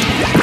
Yeah.